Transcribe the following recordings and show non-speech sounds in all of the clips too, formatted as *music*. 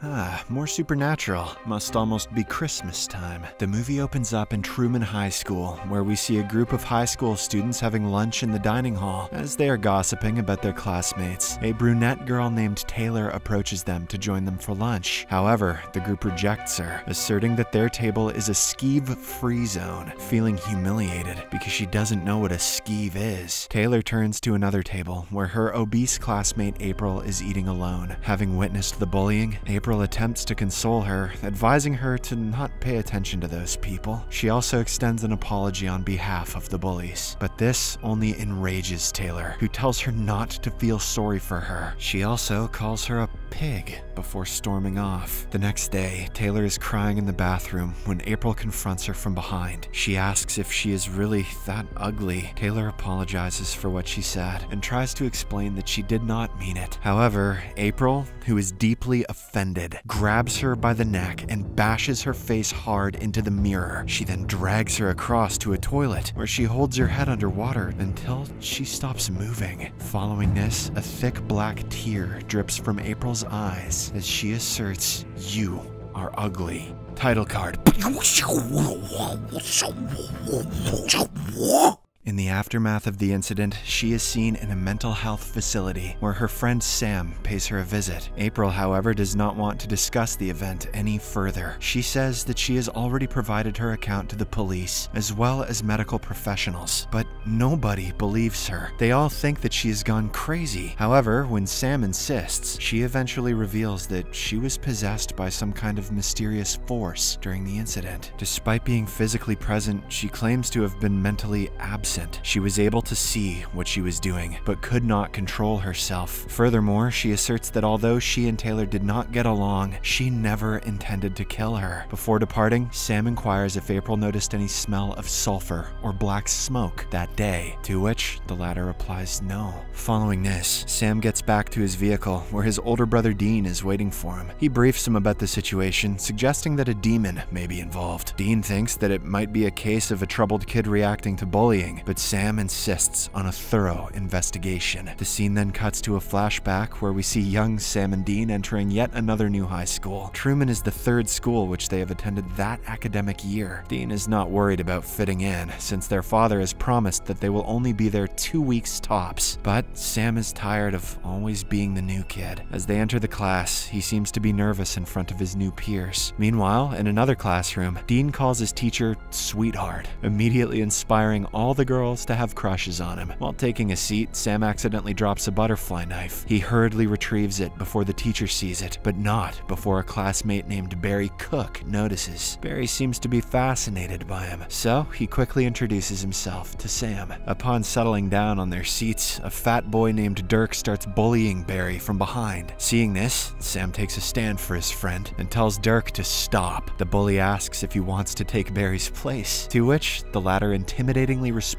Ah, more supernatural. Must almost be Christmas time. The movie opens up in Truman High School, where we see a group of high school students having lunch in the dining hall. As they are gossiping about their classmates, a brunette girl named Taylor approaches them to join them for lunch. However, the group rejects her, asserting that their table is a skeeve free zone, feeling humiliated because she doesn't know what a skeeve is. Taylor turns to another table where her obese classmate April is eating alone. Having witnessed the bullying, April attempts to console her, advising her to not pay attention to those people. She also extends an apology on behalf of the bullies. But this only enrages Taylor, who tells her not to feel sorry for her. She also calls her a pig before storming off. The next day, Taylor is crying in the bathroom when April confronts her from behind. She asks if she is really that ugly. Taylor apologizes for what she said and tries to explain that she did not mean it. However, April, who is deeply offended, grabs her by the neck and bashes her face hard into the mirror. She then drags her across to a toilet where she holds her head underwater until she stops moving. Following this, a thick black tear drips from April's eyes as she asserts, You are ugly. Title card. In the aftermath of the incident, she is seen in a mental health facility where her friend Sam pays her a visit. April, however, does not want to discuss the event any further. She says that she has already provided her account to the police as well as medical professionals, but nobody believes her. They all think that she has gone crazy. However, when Sam insists, she eventually reveals that she was possessed by some kind of mysterious force during the incident. Despite being physically present, she claims to have been mentally absent. She was able to see what she was doing, but could not control herself. Furthermore, she asserts that although she and Taylor did not get along, she never intended to kill her. Before departing, Sam inquires if April noticed any smell of sulfur or black smoke that day, to which the latter replies no. Following this, Sam gets back to his vehicle where his older brother Dean is waiting for him. He briefs him about the situation, suggesting that a demon may be involved. Dean thinks that it might be a case of a troubled kid reacting to bullying, but Sam insists on a thorough investigation. The scene then cuts to a flashback where we see young Sam and Dean entering yet another new high school. Truman is the third school which they have attended that academic year. Dean is not worried about fitting in, since their father has promised that they will only be there two weeks tops. But Sam is tired of always being the new kid. As they enter the class, he seems to be nervous in front of his new peers. Meanwhile, in another classroom, Dean calls his teacher sweetheart, immediately inspiring all the girls to have crushes on him. While taking a seat, Sam accidentally drops a butterfly knife. He hurriedly retrieves it before the teacher sees it, but not before a classmate named Barry Cook notices. Barry seems to be fascinated by him, so he quickly introduces himself to Sam. Upon settling down on their seats, a fat boy named Dirk starts bullying Barry from behind. Seeing this, Sam takes a stand for his friend and tells Dirk to stop. The bully asks if he wants to take Barry's place, to which the latter intimidatingly responds,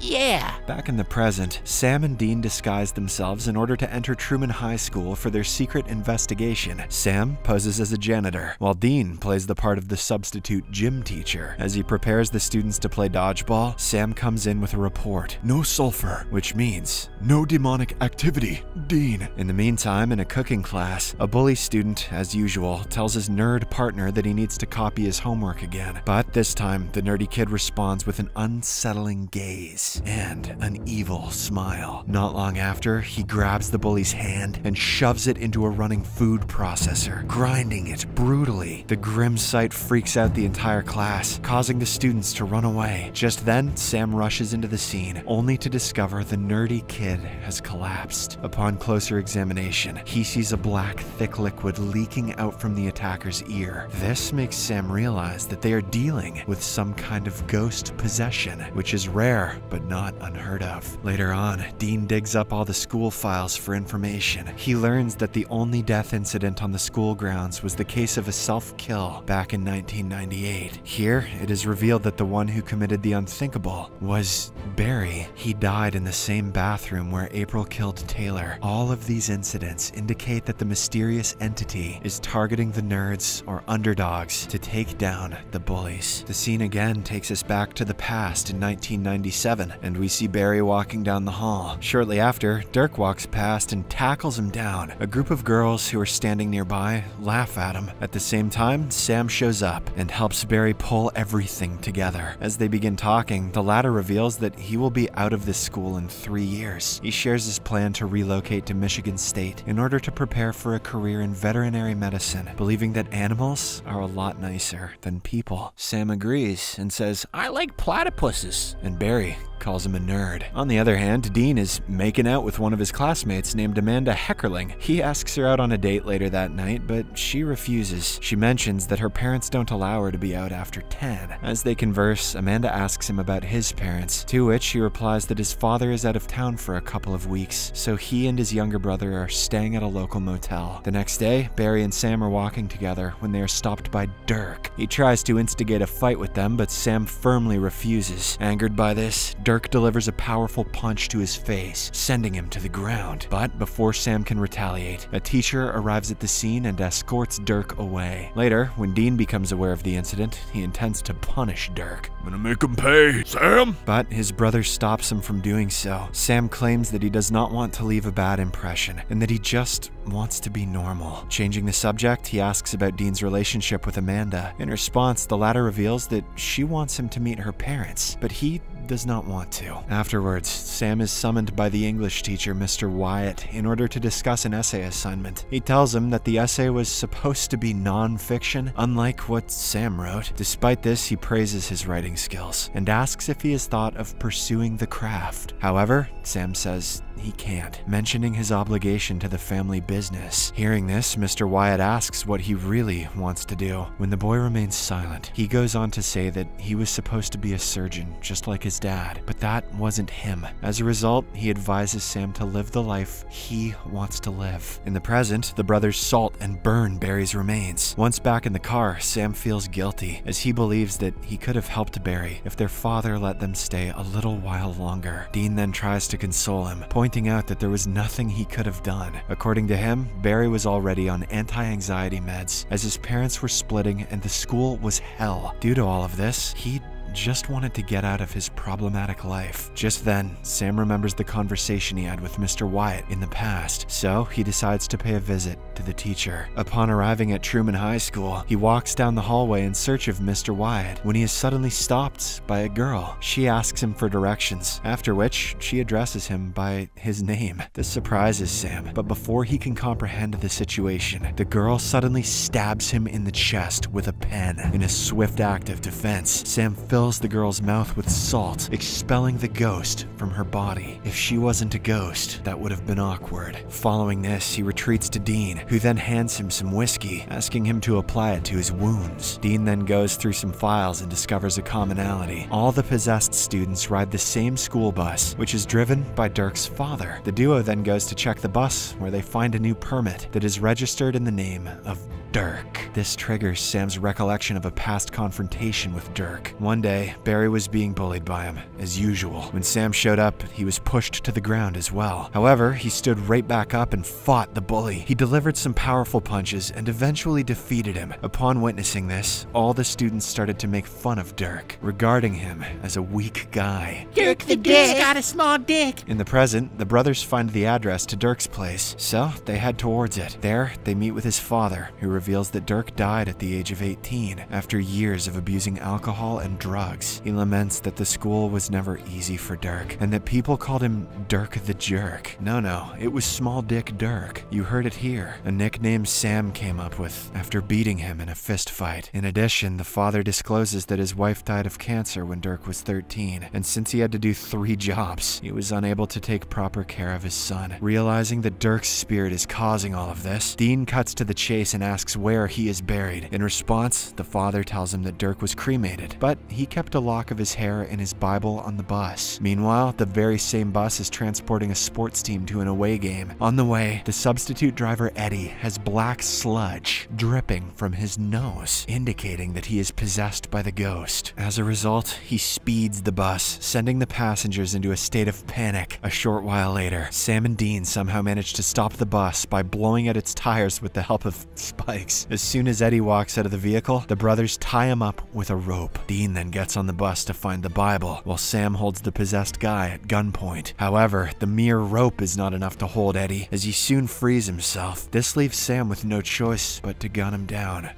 Yeah. Back in the present, Sam and Dean disguise themselves in order to enter Truman High School for their secret investigation. Sam poses as a janitor, while Dean plays the part of the substitute gym teacher. As he prepares the students to play dodgeball, Sam comes in with a report no sulfur, which means no demonic activity. Dean. In the meantime, in a cooking class, a bully student, as usual, tells his nerd partner that he needs to copy his homework again. But this time, the nerdy kid responds with an unsettling gaze and an evil smile. Not long after, he grabs the bully's hand and shoves it into a running food processor, grinding it brutally. The grim sight freaks out the entire class, causing the students to run away. Just then, Sam rushes into the scene, only to discover the nerdy kid has collapsed. Upon closer examination, he sees a black, thick liquid leaking out from the attacker's ear. This makes Sam realize that they are dealing with some kind of ghost possession, which is rare but not unheard of. Later on, Dean digs up all the school files for information. He learns that the only death incident on the school grounds was the case of a self kill back in 1998. Here, it is revealed that the one who committed the unthinkable was Barry. He died in the same bathroom where April killed Taylor. All of these incidents indicate that the mysterious entity is targeting the nerds or underdogs to take down the bullies. The scene again takes us back to the past in 1997, and we see Barry walking down the hall. Shortly after, Dirk walks past and tackles him down. A group of girls who are standing nearby laugh at him. At the same time, Sam shows up and helps Barry pull everything together. As they begin talking, the latter reveals that he will be out of this school in three years. He shares his plan to relocate to Michigan State in order to prepare for a career in veterinary medicine, believing that animals are a lot nicer than people. Sam agrees and says, I like platypuses. And Barry calls him a nerd. On the other hand, Dean is making out with one of his classmates named Amanda Heckerling. He asks her out on a date later that night, but she refuses. She mentions that her parents don't allow her to be out after 10. As they converse, Amanda asks him about his parents, to which he replies that his father is out of town for a couple of weeks, so he and his younger brother are staying at a local motel. The next day, Barry and Sam are walking together when they are stopped by Dirk. He tries to instigate a fight with them, but Sam firmly refuses. Angered by this, Dirk delivers a powerful punch to his face, sending him to the ground. But before Sam can retaliate, a teacher arrives at the scene and escorts Dirk away. Later, when Dean becomes aware of the incident, he intends to punish Dirk. I'm gonna make him pay, Sam! But his brother stops him from doing so. Sam claims that he does not want to leave a bad impression, and that he just wants to be normal. Changing the subject, he asks about Dean's relationship with Amanda. In response, the latter reveals that she wants him to meet her parents, but he does not want to. Afterwards, Sam is summoned by the English teacher, Mr. Wyatt, in order to discuss an essay assignment. He tells him that the essay was supposed to be non-fiction, unlike what Sam wrote. Despite this, he praises his writing skills and asks if he has thought of pursuing the craft. However, Sam says he can't, mentioning his obligation to the family business. Hearing this, Mr. Wyatt asks what he really wants to do. When the boy remains silent, he goes on to say that he was supposed to be a surgeon, just like his dad, but that wasn't him. As a result, he advises Sam to live the life he wants to live. In the present, the brothers salt and burn Barry's remains. Once back in the car, Sam feels guilty, as he believes that he could have helped Barry if their father let them stay a little while longer. Dean then tries to console him, pointing out that there was nothing he could have done. According to him, Barry was already on anti-anxiety meds, as his parents were splitting and the school was hell. Due to all of this, he just wanted to get out of his problematic life. Just then, Sam remembers the conversation he had with Mr. Wyatt in the past, so he decides to pay a visit to the teacher. Upon arriving at Truman High School, he walks down the hallway in search of Mr. Wyatt when he is suddenly stopped by a girl. She asks him for directions, after which she addresses him by his name. This surprises Sam, but before he can comprehend the situation, the girl suddenly stabs him in the chest with a pen. In a swift act of defense, Sam fills the girl's mouth with salt, expelling the ghost from her body. If she wasn't a ghost, that would have been awkward. Following this, he retreats to Dean, who then hands him some whiskey, asking him to apply it to his wounds. Dean then goes through some files and discovers a commonality. All the possessed students ride the same school bus, which is driven by Dirk's father. The duo then goes to check the bus, where they find a new permit that is registered in the name of Dirk. This triggers Sam's recollection of a past confrontation with Dirk. One day, Barry was being bullied by him, as usual. When Sam showed up, he was pushed to the ground as well. However, he stood right back up and fought the bully. He delivered some powerful punches and eventually defeated him. Upon witnessing this, all the students started to make fun of Dirk, regarding him as a weak guy. Dirk the Dirk's got a small dick. In the present, the brothers find the address to Dirk's place, so they head towards it. There, they meet with his father, who reveals that Dirk died at the age of 18 after years of abusing alcohol and drugs. He laments that the school was never easy for Dirk and that people called him Dirk the Jerk. No, no, it was Small Dick Dirk. You heard it here. A nickname Sam came up with after beating him in a fist fight. In addition, the father discloses that his wife died of cancer when Dirk was 13, and since he had to do three *laughs* jobs, he was unable to take proper care of his son. Realizing that Dirk's spirit is causing all of this, Dean cuts to the chase and asks where he is buried. In response, the father tells him that Dirk was cremated, but he kept a lock of his hair and his Bible on the bus. Meanwhile, the very same bus is transporting a sports team to an away game. On the way, the substitute driver Eddie has black sludge dripping from his nose, indicating that he is possessed by the ghost. As a result, he speeds the bus, sending the passengers into a state of panic. A short while later, Sam and Dean somehow manage to stop the bus by blowing out its tires with the help of *laughs* spikes. Yikes. As soon as Eddie walks out of the vehicle, the brothers tie him up with a rope. Dean then gets on the bus to find the Bible, while Sam holds the possessed guy at gunpoint. However, the mere rope is not enough to hold Eddie, as he soon frees himself. This leaves Sam with no choice but to gun him down.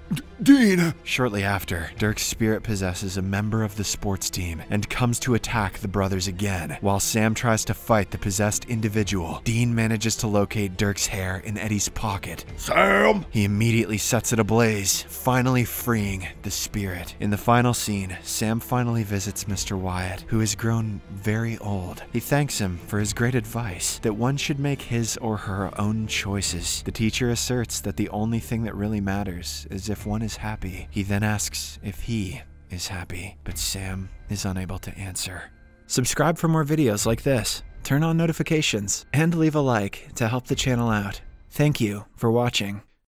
Dean! Shortly after, Dirk's spirit possesses a member of the sports team and comes to attack the brothers again. While Sam tries to fight the possessed individual, Dean manages to locate Dirk's hair in Eddie's pocket. Sam! He immediately sets it ablaze, finally freeing the spirit. In the final scene, Sam finally visits Mr. Wyatt, who has grown very old. He thanks him for his great advice that one should make his or her own choices. The teacher asserts that the only thing that really matters is if one is happy. He then asks if he is happy, but Sam is unable to answer. Subscribe for more videos like this, turn on notifications, and leave a like to help the channel out. Thank you for watching.